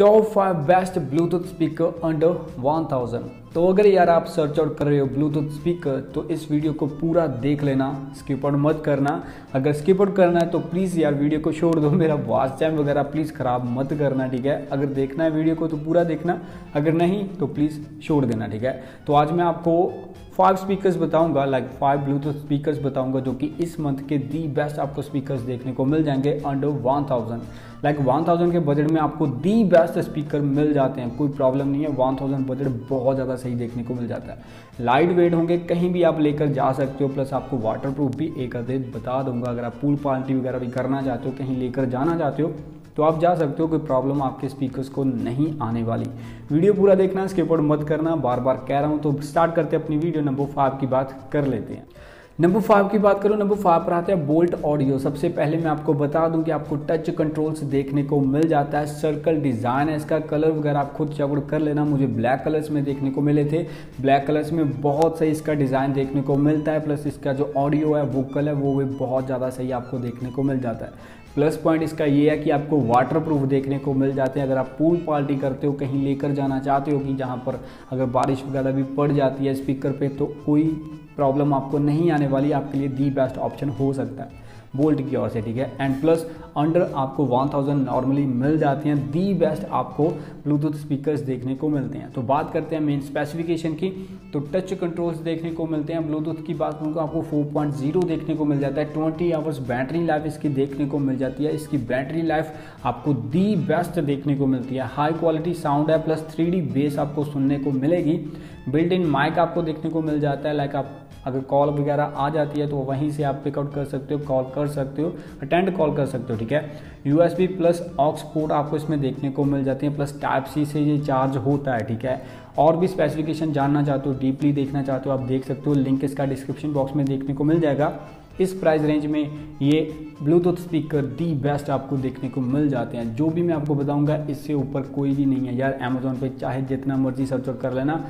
Top five best Bluetooth speaker under 1000 तो अगर यार आप सर्च आउट कर रहे हो ब्लूटूथ स्पीकर तो इस वीडियो को पूरा देख लेना स्किप आउट मत करना। अगर स्किप आउट करना है तो प्लीज़ यार वीडियो को छोड़ दो, मेरा वॉच टाइम वगैरह प्लीज़ ख़राब मत करना, ठीक है? अगर देखना है वीडियो को तो पूरा देखना। अगर नहीं तो प्लीज़ छोड़ देना, ठीक है? तो आज मैं आपको फाइव स्पीकर्स बताऊँगा लाइक फाइव ब्लूटूथ स्पीकर्स बताऊँगा, जो कि इस मंथ के दी बेस्ट आपको स्पीकर्स देखने को मिल जाएँगे under one thousand like one thousand के बजट में आपको दी बेस्ट स्पीकर मिल जाते हैं, कोई प्रॉब्लम नहीं है। वन थाउज़ेंड बजट बहुत ज़्यादा सही देखने को मिल जाता है। लाइट वेट होंगे, कहीं भी आप लेकर जा सकते हो प्लस आपको वाटर प्रूफ भी एक अधिक बता दूँगा। अगर आप पूल पार्टी वगैरह भी करना चाहते हो, कहीं लेकर जाना चाहते हो तो आप जा सकते हो, कोई प्रॉब्लम आपके स्पीकर्स को नहीं आने वाली। वीडियो पूरा देखना स्किप मत करना बार बार कह रहा हूँ तो स्टार्ट करते अपनी वीडियो नंबर फाइव की बात, कर लेते हैं। नंबर फाइव की बात करूँ, नंबर फाइव पर आते हैं बोल्ट ऑडियो। सबसे पहले मैं आपको बता दूँ कि आपको टच कंट्रोल्स देखने को मिल जाता है। सर्कल डिज़ाइन है इसका, कलर वगैरह आप खुद चेकआउट कर लेना। मुझे ब्लैक कलर्स में देखने को मिले थे। ब्लैक कलर्स में बहुत सही इसका डिज़ाइन देखने को मिलता है। प्लस इसका जो ऑडियो है, वोकल है, वो भी बहुत ज़्यादा सही आपको देखने को मिल जाता है। प्लस पॉइंट इसका ये है कि आपको वाटर प्रूफ देखने को मिल जाते हैं। अगर आप पूल पार्टी करते हो, कहीं लेकर जाना चाहते हो कि जहाँ पर अगर बारिश वगैरह भी पड़ जाती है स्पीकर पे तो कोई प्रॉब्लम आपको नहीं आने वाली। आपके लिए दी बेस्ट ऑप्शन हो सकता है। बोल्ट की ओर से, ठीक है? एंड प्लस अंडर आपको 1000 नॉर्मली मिल जाती हैं। दी बेस्ट आपको ब्लूटूथ स्पीकर्स देखने को मिलते हैं। तो बात करते हैं मेन स्पेसिफिकेशन की। तो टच कंट्रोल्स देखने को मिलते हैं। ब्लूटूथ की बात करूँ तो आपको 4.0 देखने को मिल जाता है। 20 आवर्स बैटरी लाइफ इसकी देखने को मिल जाती है। इसकी बैटरी लाइफ आपको दी बेस्ट देखने को मिलती है। हाई क्वालिटी साउंड है प्लस थ्री बेस आपको सुनने को मिलेगी। बिल्ट इन माइक आपको देखने को मिल जाता है। लाइक आप अगर कॉल वगैरह आ जाती है तो वहीं से आप पिकआउट कर सकते हो, कॉल कर सकते हो, अटेंड कॉल कर सकते हो, ठीक है? यूएसबी प्लस ऑक्स पोर्ट आपको इसमें देखने को मिल जाती है प्लस टाइप सी से ये चार्ज होता है, ठीक है? और भी स्पेसिफिकेशन जानना चाहते हो डीपली देखना चाहते हो, आप देख सकते हो लिंक इसका डिस्क्रिप्शन बॉक्स में देखने को मिल जाएगा। इस प्राइस रेंज में ये ब्लूटूथ स्पीकर दी बेस्ट आपको देखने को मिल जाते हैं। जो भी मैं आपको बताऊँगा, इससे ऊपर कोई भी नहीं है यार अमेजोन पे चाहे जितना मर्ज़ी सर्च कर लेना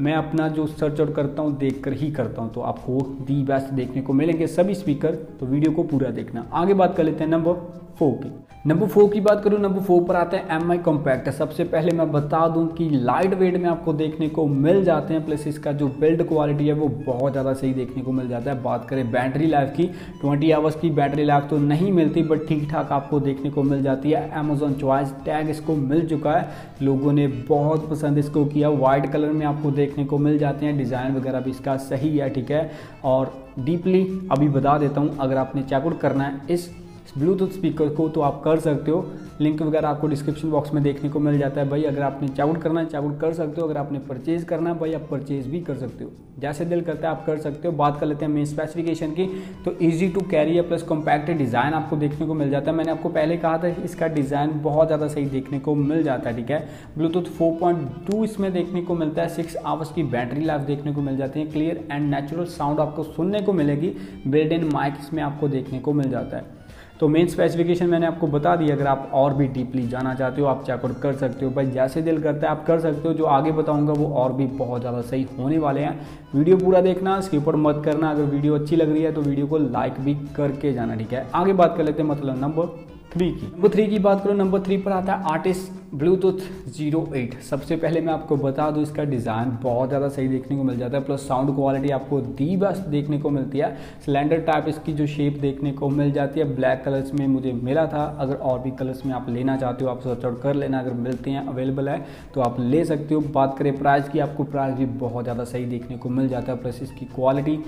मैं अपना जो सर्च आउट करता हूँ देख कर ही करता हूँ। तो आपको दी बेस्ट देखने को मिलेंगे सभी स्पीकर तो वीडियो को पूरा देखना। आगे बात कर लेते हैं। नंबर फोर की। नंबर फोर की बात करूँ नंबर फोर पर आते हैं एम आई कॉम्पैक्ट सबसे पहले मैं बता दूँ कि लाइट वेट में आपको देखने को मिल जाते हैं प्लस इसका जो बिल्ड क्वालिटी है, वो बहुत ज़्यादा सही देखने को मिल जाता है। बात करें बैटरी लाइफ की 20 आवर्स की बैटरी लाइफ तो नहीं मिलती बट ठीक ठाक आपको देखने को मिल जाती है। अमेजोन चॉइस टैग इसको मिल चुका है। लोगों ने बहुत पसंद इसको किया। वाइट कलर में आपको देखने को मिल जाते हैं। डिज़ाइन वगैरह भी इसका सही है, ठीक है। और डीपली अभी बता देता हूँ, अगर आपने चेकआउट करना है, इस ब्लूटूथ स्पीकर को तो आप कर सकते हो। लिंक वगैरह आपको डिस्क्रिप्शन बॉक्स में देखने को मिल जाता है भाई। अगर आपने चाउट करना है चाउट कर सकते हो। अगर आपने परचेज करना है भाई, आप परचेज भी कर सकते हो। जैसे दिल करता है, आप कर सकते हो। बात कर लेते हैं मेन स्पेसिफिकेशन की। तो ईजी टू कैरी है प्लस कॉम्पैक्ट डिज़ाइन आपको देखने को मिल जाता है। मैंने आपको पहले कहा था, इसका डिज़ाइन बहुत ज़्यादा सही देखने को मिल जाता है, ठीक है? ब्लूटूथ फोर इसमें देखने को मिलता है। सिक्स आवर्स की बैटरी लाइफ देखने को मिल जाती है। क्लियर एंड नेचुरल साउंड आपको सुनने को मिलेगी। बिल्ड इन माइक इसमें आपको देखने को मिल जाता है। तो मेन स्पेसिफिकेशन मैंने आपको बता दी, अगर आप और भी डीपली जाना चाहते हो, आप चेकआउट कर सकते हो। भाई जैसे दिल करता है, आप कर सकते हो। जो आगे बताऊँगा, वो और भी बहुत ज़्यादा सही होने वाले हैं। वीडियो पूरा देखना इसके ऊपर मत करना। अगर वीडियो अच्छी लग रही है तो वीडियो को लाइक भी करके जाना, ठीक है? आगे बात कर लेते हैं मतलब नंबर थ्री की। नंबर थ्री की बात करो नंबर थ्री पर आता है आर्टिस्ट ब्लूटूथ ज़ीरो एट सबसे पहले मैं आपको बता दूँ, इसका डिज़ाइन बहुत ज़्यादा सही देखने को मिल जाता है प्लस साउंड क्वालिटी आपको दी बेस्ट देखने को मिलती है। सिलेंडर टाइप इसकी जो शेप देखने को मिल जाती है ब्लैक कलर्स में मुझे मिला था। अगर और भी कलर्स में आप लेना चाहते हो, आप सर्च आउट कर लेना, अगर मिलते हैं अवेलेबल है तो आप ले सकते हो। बात करें प्राइस की, आपको प्राइस भी बहुत ज़्यादा सही देखने को मिल जाता है प्लस इसकी क्वालिटी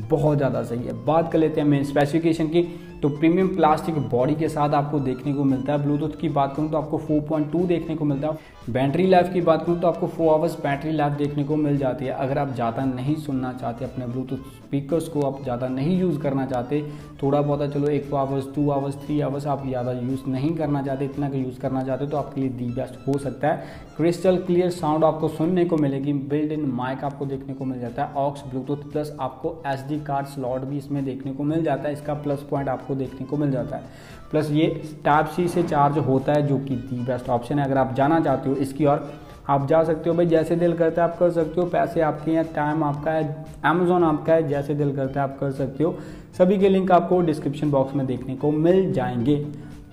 बहुत ज़्यादा सही है। बात कर लेते हैं मेन स्पेसिफिकेशन की। तो प्रीमियम प्लास्टिक बॉडी के साथ आपको देखने को मिलता है। ब्लूटूथ की बात करूँ तो आपको 4.2 देखने को मिलता है। बैटरी लाइफ की बात करूँ तो आपको फोर आवर्स बैटरी लाइफ देखने को मिल जाती है। अगर आप ज़्यादा नहीं सुनना चाहते, अपने ब्लूटूथ स्पीकर्स को आप ज़्यादा नहीं यूज़ करना चाहते, थोड़ा बहुत चलो एक hours two hours three hours आप ज़्यादा यूज़ नहीं करना चाहते, इतना का यूज़ करना चाहते तो आपके लिए दी बेस्ट हो सकता है। क्रिस्टल क्लियर साउंड आपको सुनने को मिलेगी। बिल्ड इन माइक आपको देखने को मिल जाता है। ऑक्स ब्लूटूथ प्लस आपको एस कार्ड स्लॉट भी इसमें देखने को मिल जाता है, इसका प्लस पॉइंट आपको देखने को मिल जाता है। प्लस ये टाइप सी से चार्ज होता है, जो कि दी बेस्ट ऑप्शन है, अगर आप जाना चाहते हो इसकी और आप जा सकते हो भाई, जैसे दिल करता है आप कर सकते हो, पैसे आपके हैं टाइम आपका है अमेजोन आपका है, जैसे दिल करता है आप कर सकते हो। सभी के लिंक आपको डिस्क्रिप्शन बॉक्स में देखने को मिल जाएँगे।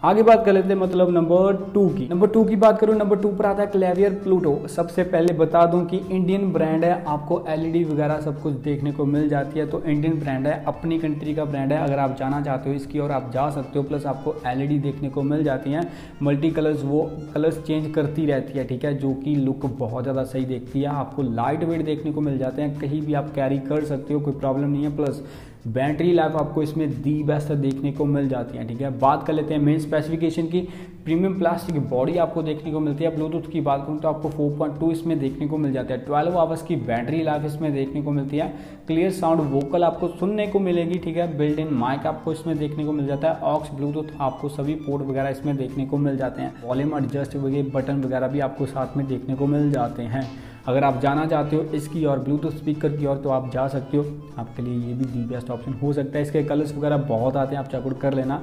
आगे बात कर लेते हैं मतलब नंबर टू की। नंबर टू की बात करूँ नंबर टू पर आता है क्लेवियर प्लूटो सबसे पहले बता दूँ कि इंडियन ब्रांड है, आपको एलईडी वगैरह सब कुछ देखने को मिल जाती है तो इंडियन ब्रांड है, अपनी कंट्री का ब्रांड है, अगर आप जाना चाहते हो इसकी और आप जा सकते हो प्लस आपको एलईडी देखने को मिल जाती हैं। मल्टी कलर्स वो कलर्स चेंज करती रहती है, ठीक है, जो कि लुक बहुत ज़्यादा सही देखती है, आपको लाइट वेट देखने को मिल जाते हैं, कहीं भी आप कैरी कर सकते हो, कोई प्रॉब्लम नहीं है प्लस बैटरी लाइफ आपको इसमें दी बेस्ट देखने को मिल जाती है, ठीक है? बात कर लेते हैं मेन स्पेसिफिकेशन की। प्रीमियम प्लास्टिक बॉडी आपको देखने को मिलती है। ब्लूटूथ की बात करूँ तो आपको 4.2 इसमें देखने को मिल जाता है। 12 आवर्स की बैटरी लाइफ इसमें देखने को मिलती है। क्लियर साउंड वोकल आपको सुनने को मिलेगी, ठीक है? बिल्ड इन माइक आपको इसमें देखने को मिल जाता है। ऑक्स ब्लूटूथ आपको सभी पोर्ट वगैरह इसमें देखने को मिल जाते हैं। वॉल्यूम एडजस्ट वगैरह बटन वगैरह भी आपको साथ में देखने को मिल जाते हैं। अगर आप जाना चाहते हो इसकी और ब्लूटूथ स्पीकर की और तो आप जा सकते हो। आपके लिए ये भी दी बेस्ट ऑप्शन हो सकता है। इसके कलर्स वगैरह बहुत आते हैं, आप चेकआउट कर लेना।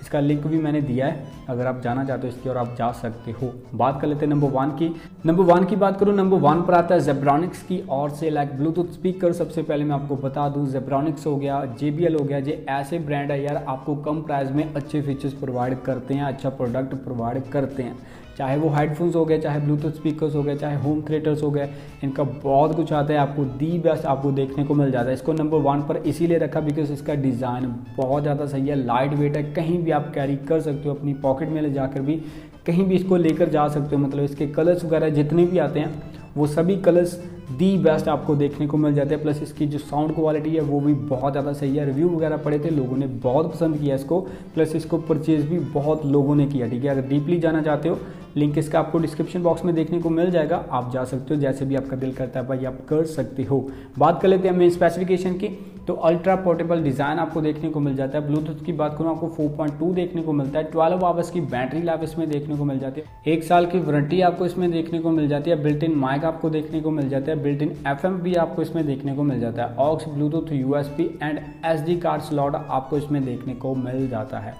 इसका लिंक भी मैंने दिया है। अगर आप जाना चाहते हो इसकी और आप जा सकते हो। बात कर लेते हैं नंबर वन की। नंबर वन की बात करूँ नंबर वन पर आता है जेब्रॉनिक्स की और से लाइक ब्लूटूथ स्पीकर सबसे पहले मैं आपको बता दूँ जेब्रॉनिक्स हो गया JBL हो गया। ये ऐसे ब्रांड है यार, आपको कम प्राइस में अच्छे फीचर्स प्रोवाइड करते हैं अच्छा प्रोडक्ट प्रोवाइड करते हैं। चाहे वो हेडफोन्स हो गए, चाहे ब्लूटूथ स्पीकर्स हो गए, चाहे होम थिएटर्स हो गए, इनका बहुत कुछ आता है, आपको दी बेस्ट आपको देखने को मिल जाता है। इसको नंबर वन पर इसीलिए रखा बिकॉज़ इसका डिज़ाइन बहुत ज़्यादा सही है लाइट वेट है, कहीं भी आप कैरी कर सकते हो, अपनी पॉकेट में ले जाकर भी, कहीं भी इसको लेकर जा सकते हो मतलब इसके कलर्स वगैरह जितने भी आते हैं, वो सभी कलर्स दी बेस्ट आपको देखने को मिल जाते हैं। प्लस इसकी जो साउंड क्वालिटी है, वो भी बहुत ज़्यादा सही है। रिव्यू वगैरह पड़े थे, लोगों ने बहुत पसंद किया इसको। प्लस इसको परचेज भी बहुत लोगों ने किया, ठीक है? अगर डीपली जाना चाहते हो लिंक इसका आपको डिस्क्रिप्शन बॉक्स में देखने को मिल जाएगा। आप जा सकते हो, जैसे भी आपका दिल करता है भाई, आप कर सकते हो। बात कर लेते हैं हमें स्पेसिफिकेशन की। तो अल्ट्रा पोर्टेबल डिज़ाइन आपको देखने को मिल जाता है। ब्लूटूथ की बात करूँ, आपको 4.2 देखने को मिलता है। 12 आवर्स की बैटरी लाइफ इसमें देखने को मिल जाती है। एक साल की वारंटी आपको इसमें देखने को मिल जाती है। बिल्ट इन माइक आपको देखने को मिल जाता है। बिल्ट इन एफ़ भी आपको इसमें देखने को मिल जाता है। Aux Bluetooth USB and SD card slot आपको इसमें देखने को मिल जाता है।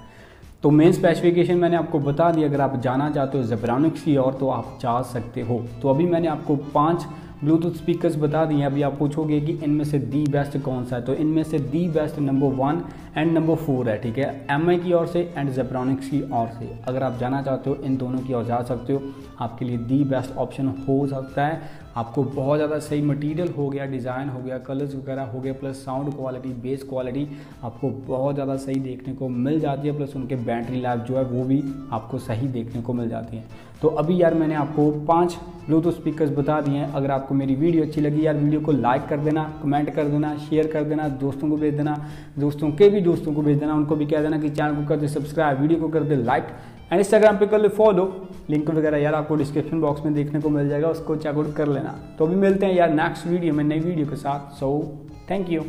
तो मेन स्पेसिफिकेशन मैंने आपको बता दी, अगर आप जाना चाहते हो जेब्रानिक्स की और तो आप जा सकते हो। तो अभी मैंने आपको पाँच ब्लूटूथ स्पीकर्स बता दिए अभी आप पूछोगे कि इनमें से दी बेस्ट कौन सा है? तो इनमें से the best number one and number four है, ठीक है? एम की ओर से एंड जेब्रॉनिक्स की ओर से। अगर आप जाना चाहते हो, इन दोनों की ओर जा सकते हो। आपके लिए दी बेस्ट ऑप्शन हो सकता है। आपको बहुत ज़्यादा सही मटेरियल हो गया डिज़ाइन हो गया कलर्स वगैरह हो गया plus sound quality bass quality आपको बहुत ज़्यादा सही देखने को मिल जाती है प्लस उनके बैटरी लाइफ जो है वो भी आपको सही देखने को मिल जाती है। तो अभी यार मैंने आपको पाँच ब्लूटूथ स्पीकर्स बता दिए हैं। अगर आपको मेरी वीडियो अच्छी लगी यार, वीडियो को लाइक कर देना कमेंट कर देना शेयर कर देना, दोस्तों को भेज देना, दोस्तों के भी दोस्तों को भेज देना, उनको भी कह देना कि चैनल को कर दे सब्सक्राइब वीडियो को कर दे लाइक एंड इंस्टाग्राम पे कर ले फॉलो लिंक वगैरह यार आपको डिस्क्रिप्शन बॉक्स में देखने को मिल जाएगा, उसको चेकआउट कर लेना। तो अभी मिलते हैं यार नेक्स्ट वीडियो में, नई वीडियो के साथ। So thank you